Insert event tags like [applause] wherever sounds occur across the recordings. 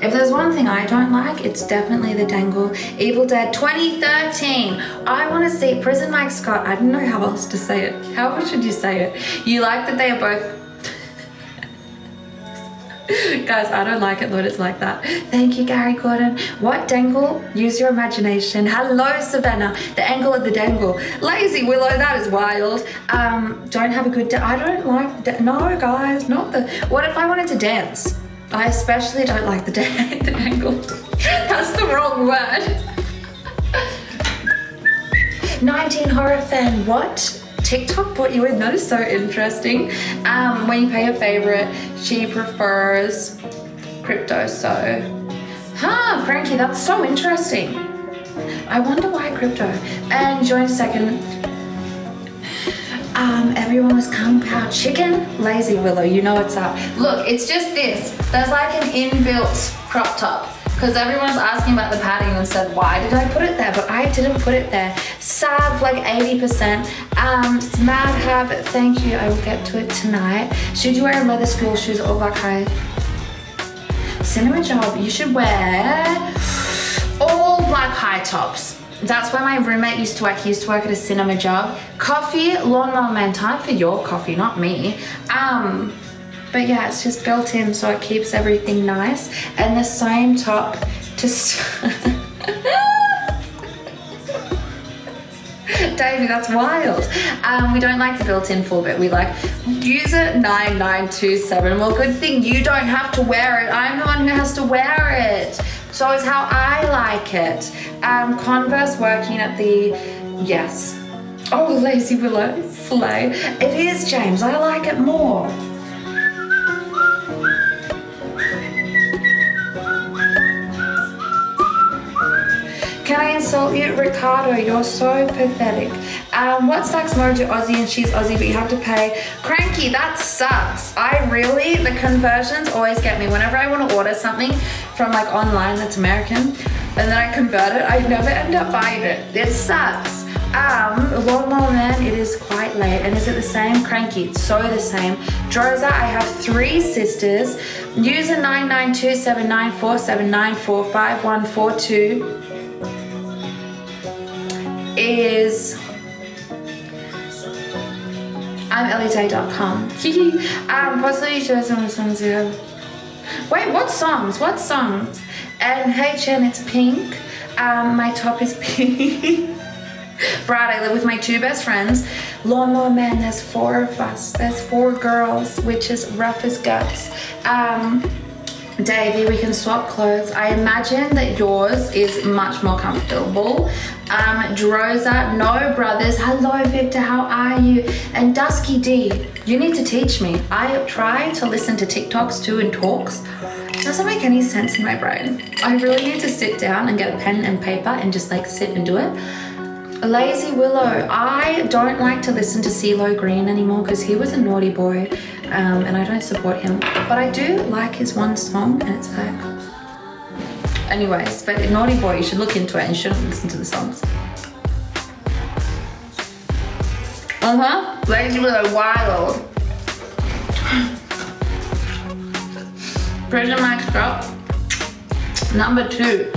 If there's one thing I don't like, it's definitely the dangle. Evil Dead 2013. I want to see Prison Mike Scott. I don't know how else to say it. [laughs] How should you say it? You like that they are both [laughs] Guys, I don't like it when it's like that. Thank you, Gary Gordon. What dangle? Use your imagination. Hello, Savannah. The angle of the dangle. Lazy Willow, that is wild. Um, don't have a good day. I don't like, no, guys, not the, what if I wanted to dance? I especially don't like the, [laughs] the dangle. That's the wrong word. 19 horror fan, what? TikTok brought you in. That is so interesting. Um, when you pay a favorite, she prefers crypto. So, huh, Frankie, that's so interesting. I wonder why crypto. And join a second. Um, everyone was kung pao chicken. Lazy Willow, you know what's up. Look, it's just this. There's like an inbuilt crop top because everyone's asking about the padding and said, why did I put it there? But I didn't put it there. Sav, like 80%. Um, Mad Habit, thank you. I will get to it tonight. Should you wear a leather school shoes or black high? Cinema job, you should wear all black high tops. That's where my roommate used to work. He used to work at a cinema job. Coffee, lawnmower man, time for your coffee, not me. Um, but yeah, it's just built in so it keeps everything nice. And the same top to... [laughs] Davey, that's wild. Um, we don't like the built-in full bit. We like use it 9927. Well, good thing you don't have to wear it. I'm the one who has to wear it. So it's how I like it. Um, Converse working at the, yes. Oh, Lazy Willow, slay. It is, James. I like it more. I insult you? Ricardo, you're so pathetic. Um, what sucks more to Aussie and she's Aussie, but you have to pay. Cranky, that sucks. I really, the conversions always get me. Whenever I want to order something from like online that's American, and then I convert it, I never end up buying it. It sucks. Um, Lawnmower Man, it is quite late. And is it the same? Cranky, it's so the same. Droza, I have three sisters. User 9927947945142 is I'm elite.com. [laughs] um, possibly just on song zero. Wait, what songs? What songs? And hey Chen, it's pink. Um, my top is [laughs] pink. Brad, I live with my two best friends. Lawnmower Man, there's four of us. There's four girls, which is rough as guts. Um, Davey, we can swap clothes. I imagine that yours is much more comfortable. Um, Droza, no brothers. Hello, Victor, how are you? And Dusky D, you need to teach me. I try to listen to TikToks too and talks. Doesn't make any sense in my brain. I really need to sit down and get a pen and paper and just like sit and do it. Lazy Willow. I don't like to listen to CeeLo Green anymore because he was a naughty boy um, and I don't support him. But I do like his one song and it's like... Anyways, but Naughty Boy, you should look into it and you shouldn't listen to the songs. Uh-huh. Lazy Willow, wild. Prison Max Drop. Number two.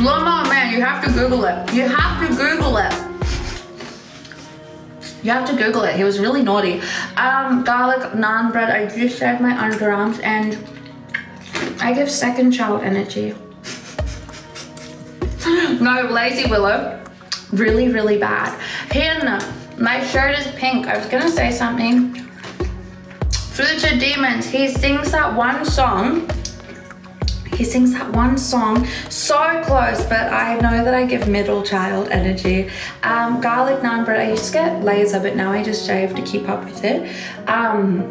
Lawnmower Man, you have to Google it. You have to Google it. You have to Google it. He was really naughty. Um, garlic naan bread. I just shaved my underarms and I give second child energy. [laughs] no, Lazy Willow. Really, really bad. Hannah, my shirt is pink. I was gonna say something. Future Demons, he sings that one song he sings that one song so close, but I know that I give middle child energy. Um, garlic naan bread, I used to get laser, but now I just shave to keep up with it. Um,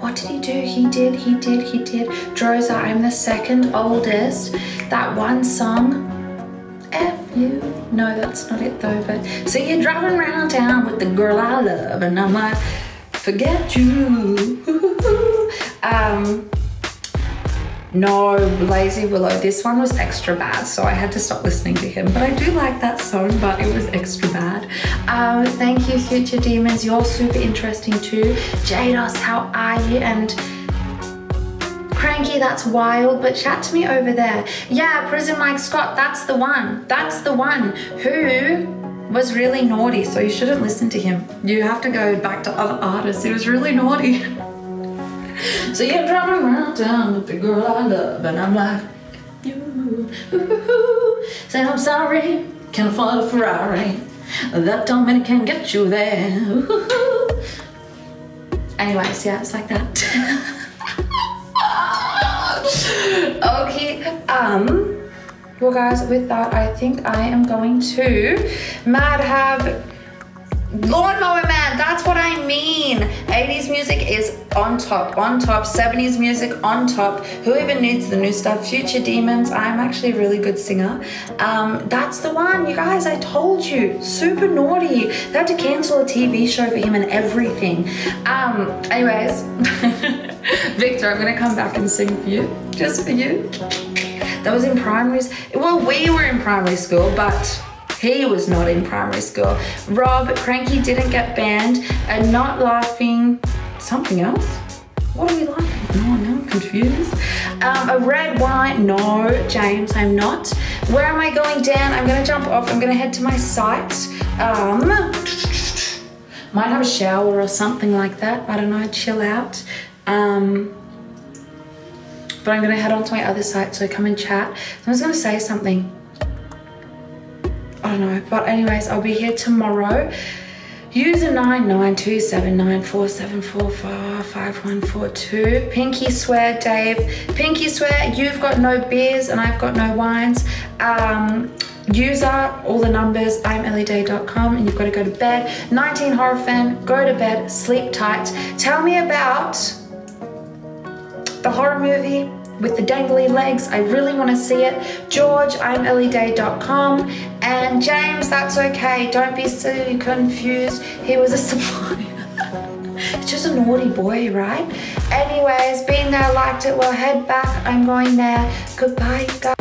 what did he do? He did, he did, he did. Droza, I'm the second oldest. That one song, F you. No, that's not it though, but so you're driving around town with the girl I love, and I'm like, forget you. [laughs] um, no, Lazy Willow. This one was extra bad, so I had to stop listening to him. But I do like that song, but it was extra bad. Um, thank you, Future Demons. You're super interesting too. Jados, how are you? And Cranky, that's wild, but chat to me over there. Yeah, Prison Mike Scott, that's the one. That's the one who was really naughty, so you shouldn't listen to him. You have to go back to other artists. He was really naughty. [laughs] so you're driving around town with the girl I love, and I'm like, you, saying I'm sorry, can't afford a Ferrari. That don't mean it can get you there. [laughs] Anyways, yeah, it's like that. [laughs] okay, um, well guys, with that, I think I am going to mad have Lawnmower Man, that's what I mean. 80s music is on top, on top. 70s music on top. Who even needs the new stuff? Future Demons, I'm actually a really good singer. Um, that's the one, you guys, I told you. Super naughty. They had to cancel a TV show for him and everything. Um, anyways, [laughs] Victor, I'm gonna come back and sing for you, just for you. That was in primary, well, we were in primary school, but he was not in primary school. Rob, Cranky didn't get banned and not laughing, something else? What are we laughing? No, now I'm confused. Um, a red wine, no, James, I'm not. Where am I going down? I'm gonna jump off, I'm gonna head to my site. Um, [tsk] might have a shower or something like that. I don't know, chill out. Um, but I'm gonna head on to my other site, so come and chat. Was gonna say something. Don't know. But anyways, I'll be here tomorrow. User 992794745142. Pinky swear, Dave. Pinky swear, you've got no beers and I've got no wines. Um, user, all the numbers, I'm ellieday.com and you've got to go to bed. 19 horror fan, go to bed, sleep tight. Tell me about the horror movie with the dangly legs. I really want to see it. George, I'm ellieday.com. And James, that's okay. Don't be so confused. He was a [laughs] supplier. It's just a naughty boy, right? Anyways, been there, liked it, well, head back. I'm going there. Goodbye, guys.